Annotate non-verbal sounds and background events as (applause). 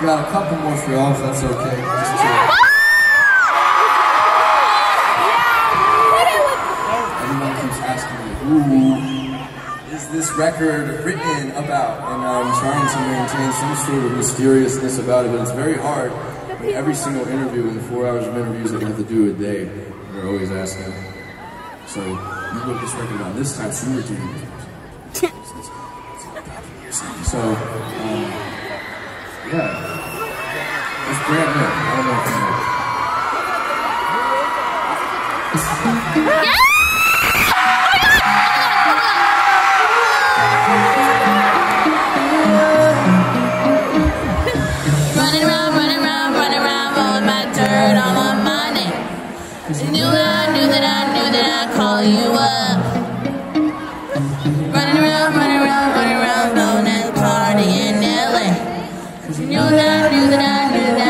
got a couple more for y'all, if that's okay. Everyone keeps asking me, who is this record written about? And I'm trying to maintain some sort of mysteriousness about it, but it's very hard. I every single interview in the four hours of interviews that we have to do a day, they're always asking. So, you wrote this record about this time, so you. (laughs) So, um, yeah. It's brand new. I don't know if you know. Running around, running around, running around, rolling my dirt on my knew knew that I knew that I'd call you knew that, knew that, knew that.